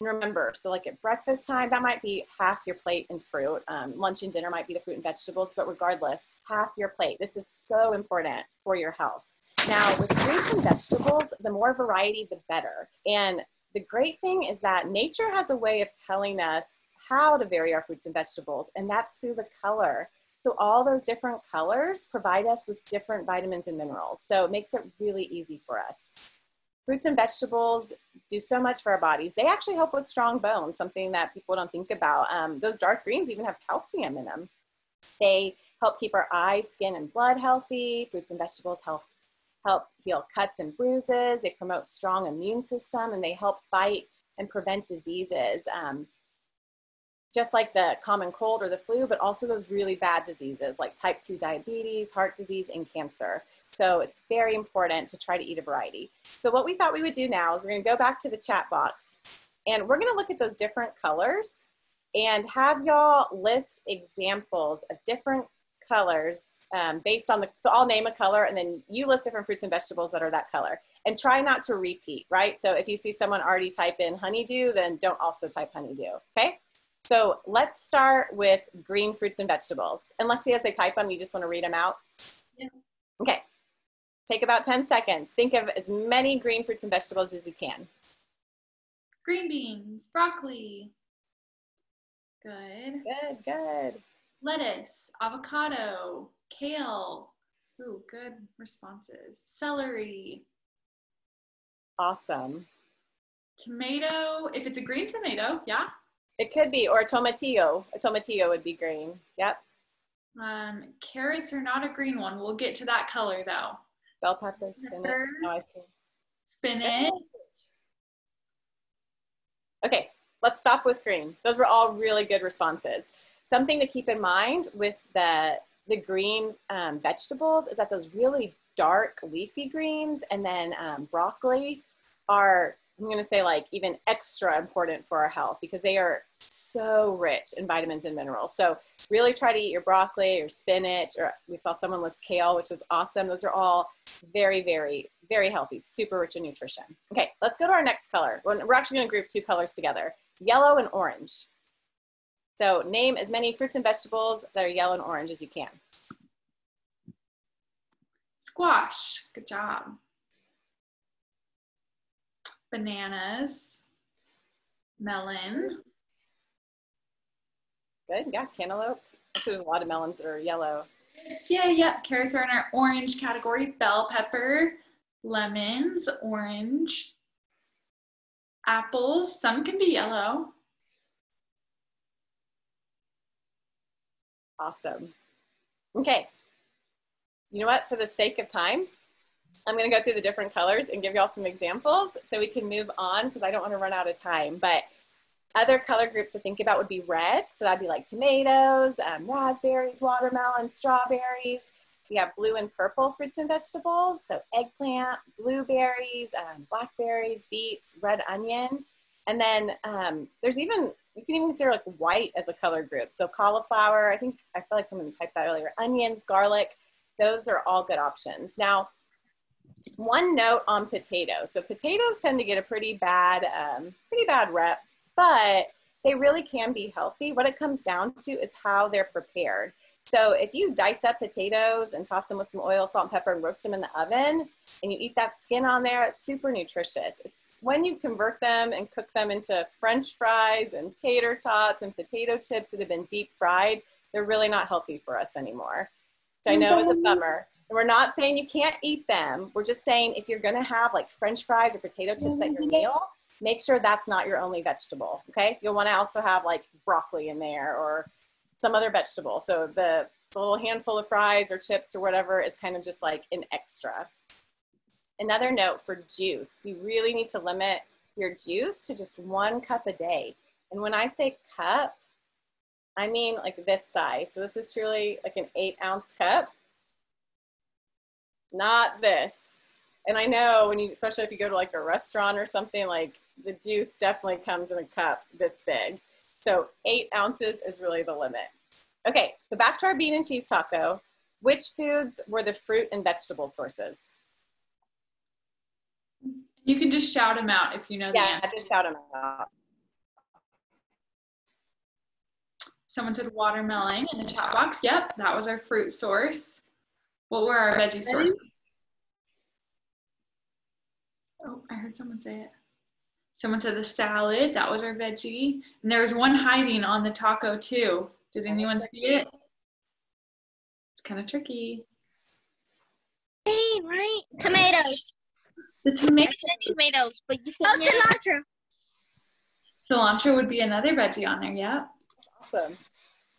remember, so like at breakfast time, that might be half your plate in fruit. Um, lunch and dinner might be the fruit and vegetables, but regardless, half your plate. This is so important for your health. Now, with fruits and vegetables, the more variety, the better. And the great thing is that nature has a way of telling us how to vary our fruits and vegetables, and that's through the color. So all those different colors provide us with different vitamins and minerals. So it makes it really easy for us. Fruits and vegetables do so much for our bodies. They actually help with strong bones, something that people don't think about. Um, those dark greens even have calcium in them. They help keep our eyes, skin, and blood healthy. Fruits and vegetables help help heal cuts and bruises. They promote strong immune system, and they help fight and prevent diseases. Um, just like the common cold or the flu, but also those really bad diseases like type 2 diabetes, heart disease, and cancer. So it's very important to try to eat a variety. So what we thought we would do now is we're gonna go back to the chat box and we're gonna look at those different colors and have y'all list examples of different colors um, based on the, so I'll name a color and then you list different fruits and vegetables that are that color. And try not to repeat, right? So if you see someone already type in honeydew, then don't also type honeydew, okay? So let's start with green fruits and vegetables. And Lexi, as they type them, you just want to read them out? Yeah. Okay. Take about 10 seconds. Think of as many green fruits and vegetables as you can. Green beans, broccoli. Good. Good, good. Lettuce, avocado, kale. Ooh, good responses. Celery, Awesome. tomato. If it's a green tomato, yeah. It could be, or a tomatillo. A tomatillo would be green. Yep. Um, carrots are not a green one. We'll get to that color though. Bell pepper, spinach. Pepper. Oh, I see. Spinach. Okay, let's stop with green. Those were all really good responses. Something to keep in mind with the, the green um, vegetables is that those really dark leafy greens and then um, broccoli are, I'm gonna say like even extra important for our health because they are so rich in vitamins and minerals. So really try to eat your broccoli or spinach, or we saw someone list kale, which is awesome. Those are all very, very, very healthy, super rich in nutrition. Okay, let's go to our next color. We're actually gonna group two colors together, yellow and orange. So name as many fruits and vegetables that are yellow and orange as you can. Squash, good job. Bananas, melon, Good, yeah, cantaloupe. Actually, there's a lot of melons that are yellow. Yeah, yeah. Carrots are in our orange category. Bell pepper, lemons, orange, apples. Some can be yellow. Awesome. Okay. You know what? For the sake of time, I'm going to go through the different colors and give you all some examples so we can move on because I don't want to run out of time. But other color groups to think about would be red. So that'd be like tomatoes, um, raspberries, watermelon, strawberries. We have blue and purple fruits and vegetables. So eggplant, blueberries, um, blackberries, beets, red onion. And then um, there's even, you can even consider like white as a color group. So cauliflower, I think, I feel like someone typed that earlier. Onions, garlic, those are all good options. Now, one note on potatoes. So potatoes tend to get a pretty bad, um, pretty bad rep but they really can be healthy. What it comes down to is how they're prepared. So if you dice up potatoes and toss them with some oil, salt, and pepper and roast them in the oven, and you eat that skin on there, it's super nutritious. It's when you convert them and cook them into french fries and tater tots and potato chips that have been deep fried, they're really not healthy for us anymore. Which I know is a bummer. We're not saying you can't eat them. We're just saying if you're gonna have like french fries or potato chips at your mm-hmm. meal, make sure that's not your only vegetable, okay? You'll wanna also have like broccoli in there or some other vegetable. So the, the little handful of fries or chips or whatever is kind of just like an extra. Another note for juice, you really need to limit your juice to just one cup a day. And when I say cup, I mean like this size. So this is truly like an eight ounce cup, not this. And I know when you, especially if you go to like a restaurant or something, like the juice definitely comes in a cup this big. So eight ounces is really the limit. Okay, so back to our bean and cheese taco. Which foods were the fruit and vegetable sources? You can just shout them out if you know Yeah, the answer. just shout them out. Someone said watermelon in the chat box. Yep, that was our fruit source. What were our veggie sources? Oh, I heard someone say it. Someone said the salad. That was our veggie. And there was one hiding on the taco too. Did anyone see it? It's kind of tricky. Green, right? Tomatoes. The I tomato tomatoes, but you said oh, cilantro. cilantro would be another veggie on there. Yeah. Awesome.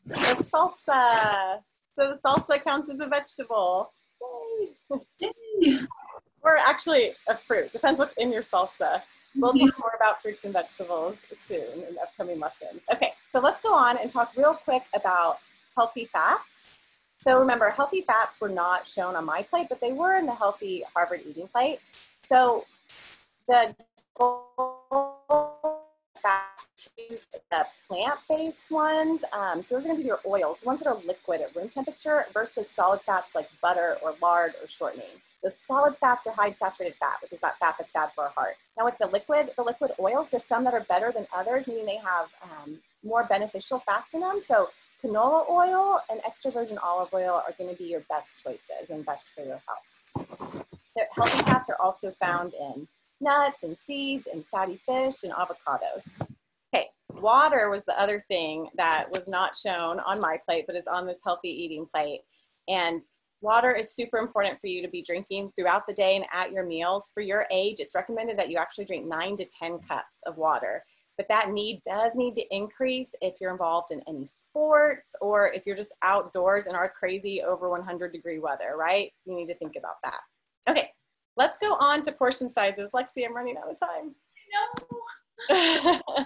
The salsa. So the salsa counts as a vegetable. Yay. Or actually a fruit. Depends what's in your salsa. We'll talk mhm. more about fruits and vegetables soon in upcoming lessons. Okay, so let's go on and talk real quick about healthy fats. So remember, healthy fats were not shown on my plate, but they were in the healthy Harvard eating plate. So the fats choose the plant-based ones. Um, so those are going to be your oils, the ones that are liquid at room temperature versus solid fats like butter or lard or shortening. Those solid fats are high saturated fat, which is that fat that's bad for our heart. Now with the liquid, the liquid oils, there's some that are better than others, meaning they have um, more beneficial fats in them. So canola oil and extra virgin olive oil are going to be your best choices and best for your health. The healthy fats are also found in nuts and seeds and fatty fish and avocados. Water was the other thing that was not shown on my plate, but is on this healthy eating plate. And water is super important for you to be drinking throughout the day and at your meals. For your age, it's recommended that you actually drink nine to 10 cups of water. But that need does need to increase if you're involved in any sports or if you're just outdoors in our crazy over 100 degree weather, right? You need to think about that. Okay, let's go on to portion sizes. Lexi, I'm running out of time. No.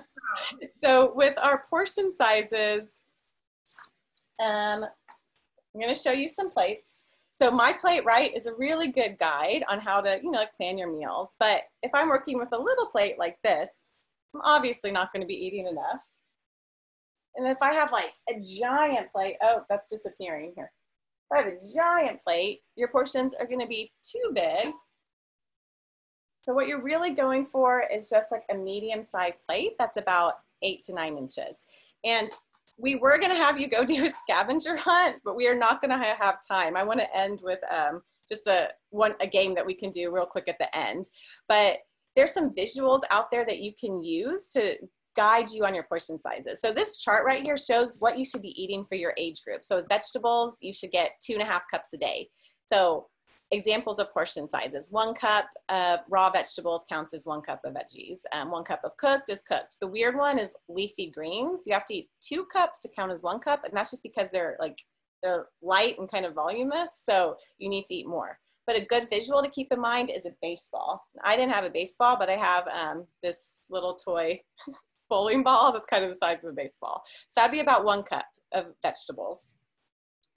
so with our portion sizes, um, I'm gonna show you some plates. So my plate, right, is a really good guide on how to, you know, like plan your meals. But if I'm working with a little plate like this, I'm obviously not gonna be eating enough. And if I have like a giant plate, oh, that's disappearing here. If I have a giant plate, your portions are gonna be too big. So what you're really going for is just like a medium sized plate that's about eight to nine inches. And we were going to have you go do a scavenger hunt, but we are not going to have time. I want to end with um, just a one a game that we can do real quick at the end. But there's some visuals out there that you can use to guide you on your portion sizes. So this chart right here shows what you should be eating for your age group. So vegetables, you should get two and a half cups a day. So examples of portion sizes. One cup of raw vegetables counts as one cup of veggies. Um, one cup of cooked is cooked. The weird one is leafy greens. You have to eat two cups to count as one cup, and that's just because they're like they're light and kind of voluminous, so you need to eat more. But a good visual to keep in mind is a baseball. I didn't have a baseball, but I have um, this little toy bowling ball that's kind of the size of a baseball. So that'd be about one cup of vegetables.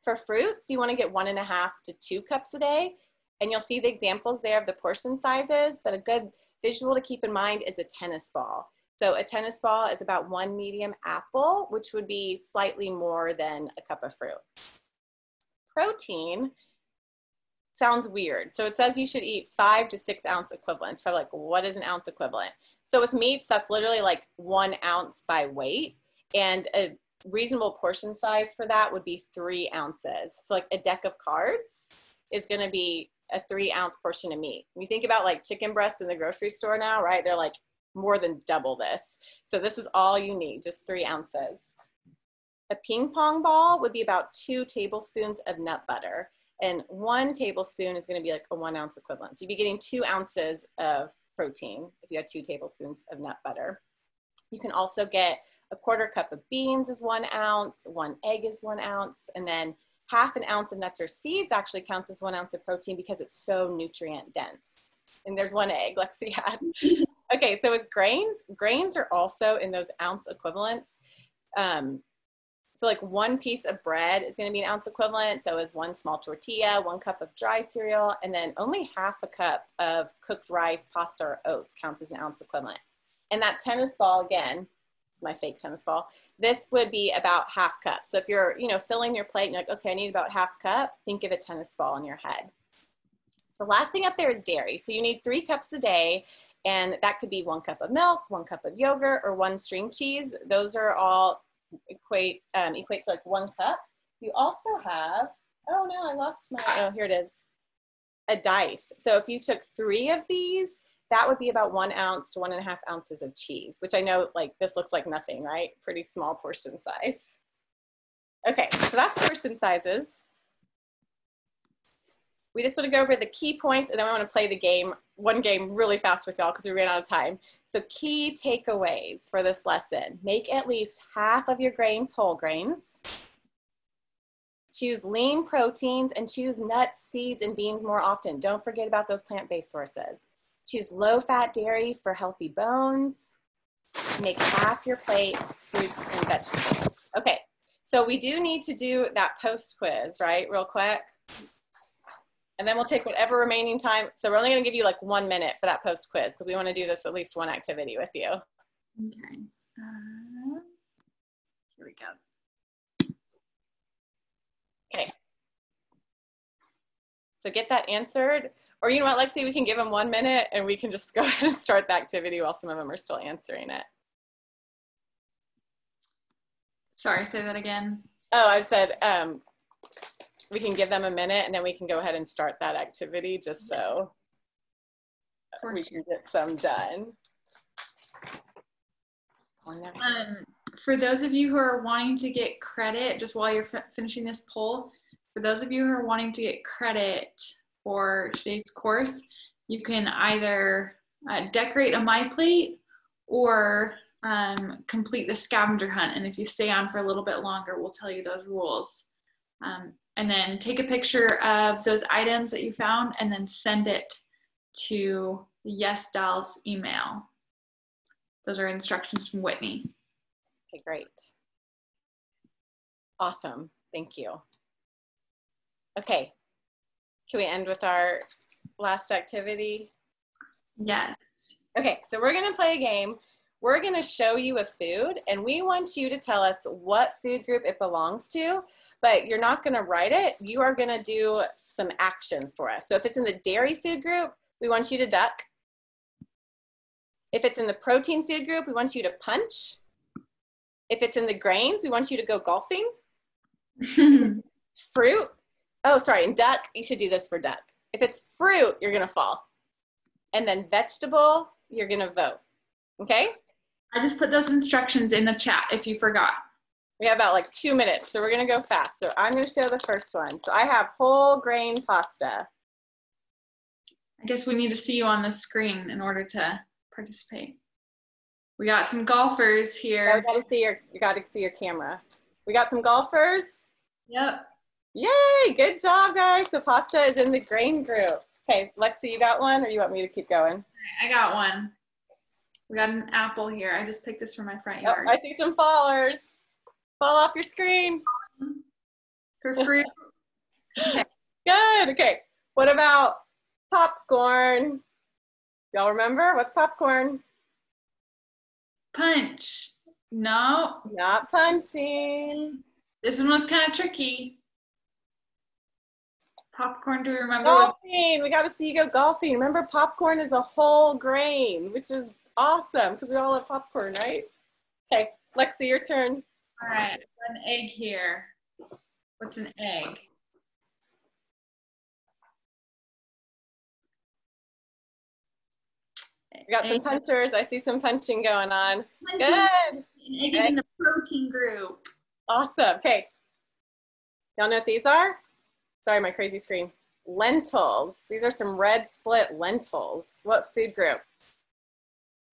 For fruits, you want to get one and a half to two cups a day. And you'll see the examples there of the portion sizes, but a good visual to keep in mind is a tennis ball. So a tennis ball is about one medium apple, which would be slightly more than a cup of fruit. Protein sounds weird. So it says you should eat five to six ounce equivalents. Probably like, what is an ounce equivalent? So with meats, that's literally like one ounce by weight. And a reasonable portion size for that would be three ounces. So like a deck of cards is gonna be a three ounce portion of meat. When you think about like chicken breast in the grocery store now, right? They're like more than double this. So this is all you need, just three ounces. A ping pong ball would be about two tablespoons of nut butter. And one tablespoon is gonna be like a one ounce equivalent. So you'd be getting two ounces of protein if you had two tablespoons of nut butter. You can also get a quarter cup of beans is one ounce, one egg is one ounce, and then half an ounce of nuts or seeds actually counts as one ounce of protein because it's so nutrient dense. And there's one egg, Lexi had. okay, so with grains, grains are also in those ounce equivalents. Um, so like one piece of bread is gonna be an ounce equivalent. So is one small tortilla, one cup of dry cereal, and then only half a cup of cooked rice, pasta, or oats counts as an ounce equivalent. And that tennis ball, again, my fake tennis ball, this would be about half cup. So if you're, you know, filling your plate and you're like, okay, I need about half cup, think of a tennis ball in your head. The last thing up there is dairy. So you need three cups a day and that could be one cup of milk, one cup of yogurt, or one string cheese. Those are all equate um, equate to like one cup. You also have, oh no, I lost my, oh, here it is, a dice. So if you took three of these, that would be about one ounce to one and a half ounces of cheese, which I know like this looks like nothing, right? Pretty small portion size. Okay, so that's portion sizes. We just want to go over the key points and then we want to play the game, one game really fast with y'all because we ran out of time. So key takeaways for this lesson. Make at least half of your grains whole grains. Choose lean proteins and choose nuts, seeds, and beans more often. Don't forget about those plant-based sources. Choose low-fat dairy for healthy bones. Make half your plate fruits and vegetables. Okay, so we do need to do that post quiz, right, real quick and then we'll take whatever remaining time. So we're only gonna give you like one minute for that post quiz because we wanna do this at least one activity with you. Okay. Uh, here we go. Okay. So get that answered. Or you know what, Lexi, we can give them one minute and we can just go ahead and start the activity while some of them are still answering it. Sorry, say that again. Oh, I said, um, we can give them a minute and then we can go ahead and start that activity just so we can get some done. Um, for those of you who are wanting to get credit, just while you're fi- finishing this poll, for those of you who are wanting to get credit for today's course, you can either uh, decorate a My Plate or um, complete the scavenger hunt. And if you stay on for a little bit longer, we'll tell you those rules. Um, and then take a picture of those items that you found and then send it to Yes Dallas email. Those are instructions from Whitney. Okay, great. Awesome, thank you. Okay, can we end with our last activity? Yes. Okay, so we're gonna play a game. We're gonna show you a food and we want you to tell us what food group it belongs to, but you're not gonna write it. You are gonna do some actions for us. So if it's in the dairy food group, we want you to duck. If it's in the protein food group, we want you to punch. If it's in the grains, we want you to go golfing. Fruit, oh, sorry, and duck, you should do this for duck. If it's fruit, you're gonna fall. And then vegetable, you're gonna vote. Okay? I just put those instructions in the chat if you forgot. We have about like two minutes, so we're gonna go fast. So I'm gonna show the first one. So I have whole grain pasta. I guess we need to see you on the screen in order to participate. We got some golfers here. you gotta see your, you gotta see your camera. We got some golfers. Yep. Yay, good job, guys. So pasta is in the grain group. Okay, Lexi, you got one, or you want me to keep going? I got one. We got an apple here. I just picked this from my front Oh, yard. I see some fallers. Fall off your screen. For fruit, Good. Okay. What about popcorn? Y'all remember what's popcorn? punch. No, Not punching. this one was kind of tricky. Popcorn, do we remember? Was, Golfing. We got to see you go golfing. Remember, popcorn is a whole grain, which is awesome because we all love popcorn, right? Okay, Lexi, your turn. all right, an egg here. What's an egg? We got some Egg. punchers. I see some punching going on. Punch is- Good. An egg is in the protein group. Awesome. Okay. Y'all know what these are? Sorry, my crazy screen. Lentils. These are some red split lentils. What food group?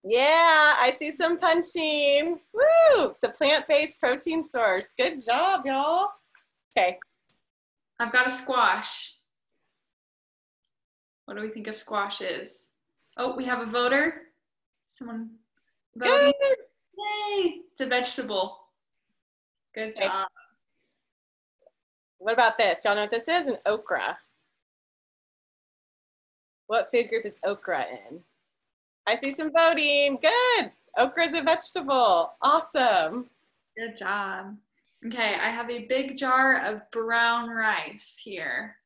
Yeah, I see some punching. Woo! It's a plant-based protein source. Good job, y'all. Okay. I've got a squash. What do we think a squash is? Oh, we have a voter. Someone. Good. Yay! It's a vegetable. Good Okay. job. What about this? Y'all know what this is? An okra. What food group is okra in? I see some voting. Good. Okra is a vegetable. Awesome. Good job. Okay, I have a big jar of brown rice here.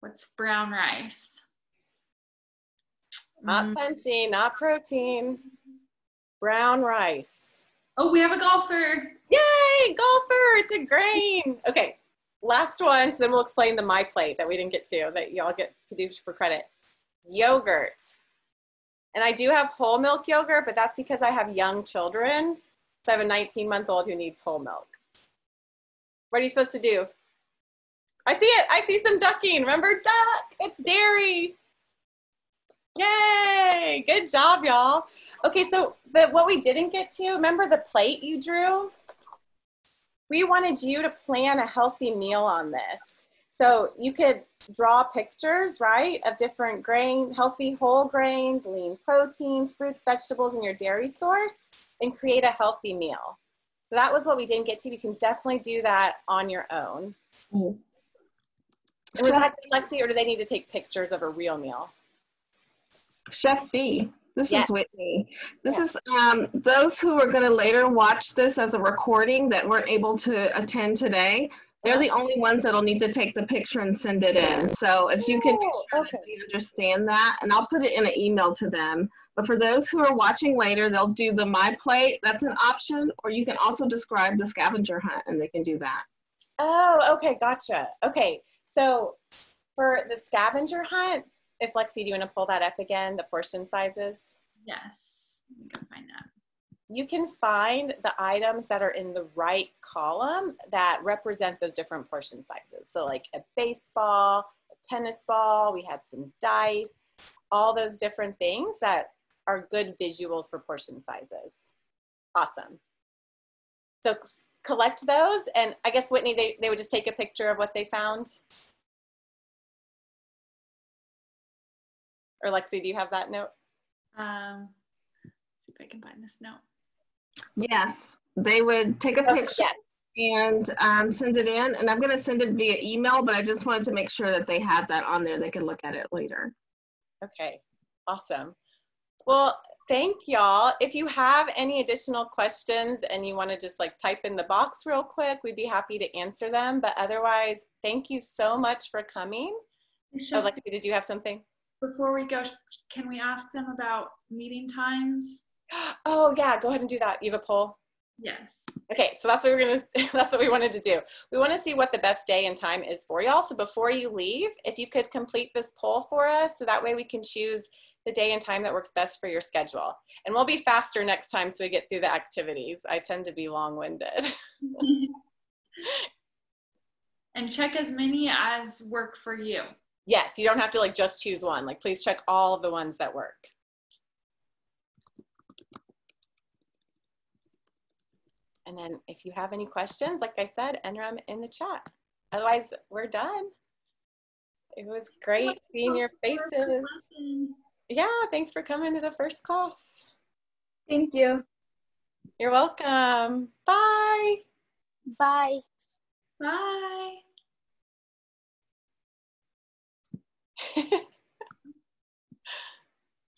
What's brown rice? Not Mm, not protein. Brown rice. Oh, we have a golfer. Yay, golfer, it's a grain. Okay, last one, so then we'll explain the My Plate that we didn't get to, that y'all get to do for credit. Yogurt. And I do have whole milk yogurt, but that's because I have young children. So I have a 19 month old who needs whole milk. What are you supposed to do? I see it. I see some ducking. Remember, duck. It's dairy. Yay. Good job, y'all. Okay, so the, what we didn't get to, remember the plate you drew? We wanted you to plan a healthy meal on this. So you could draw pictures, right, of different grain, healthy whole grains, lean proteins, fruits, vegetables, and your dairy source, and create a healthy meal. So that was what we didn't get to. You can definitely do that on your own. Mhm. Was that Lexi, or do they need to take pictures of a real meal? Chef B. This Yeah. is Whitney. This Yeah. is um, those who are going to later watch this as a recording that weren't able to attend today. They're the only ones that'll need to take the picture and send it in. So if you can make Oh, sure okay. understand that, and I'll put it in an email to them. But for those who are watching later, they'll do the My Plate. That's an option, or you can also describe the scavenger hunt, and they can do that. Oh, okay, gotcha. Okay, so for the scavenger hunt, if Lexi, do you want to pull that up again, the portion sizes? Yes. Let me go find that. You can find the items that are in the right column that represent those different portion sizes. So, like a baseball, a tennis ball, we had some dice, all those different things that are good visuals for portion sizes. Awesome. So, collect those, and I guess Whitney, they, they would just take a picture of what they found. Or Lexi, do you have that note? Um, see if I can find this note. Yes, they would take a Okay, picture yeah. and um, send it in. And I'm going to send it via email, but I just wanted to make sure that they had that on there. They could look at it later. Okay, awesome. Well, thank y'all. If you have any additional questions and you want to just like type in the box real quick, we'd be happy to answer them. But otherwise, thank you so much for coming. Hey, Oh, Lexi, did you have something? Before we go, can we ask them about meeting times? Oh, yeah, go ahead and do that. You have a poll? Yes. Okay, so that's what we're gonna. That's what we wanted to do. We want to see what the best day and time is for y'all. So before you leave, if you could complete this poll for us, so that way we can choose the day and time that works best for your schedule. And we'll be faster next time so we get through the activities. I tend to be long-winded. and check as many as work for you. Yes, you don't have to like just choose one. Like please check all of the ones that work. And then if you have any questions, like I said, enter them in the chat. Otherwise, we're done. It was great seeing your faces. Yeah, thanks for coming to the first class. Thank you. You're welcome. Bye. Bye. Bye.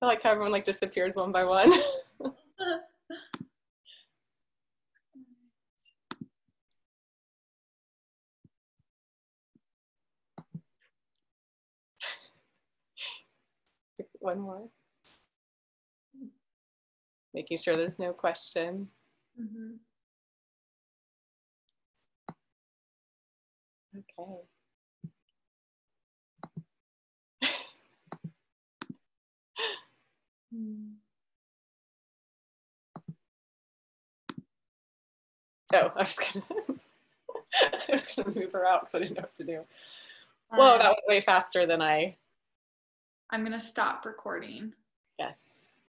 I like how everyone like disappears one by one. one more. Making sure there's no question. Mm-hmm. Okay. Oh, I was gonna, I was gonna move her out because I didn't know what to do. Whoa, Um, that went way faster than I. I'm gonna stop recording. Yes.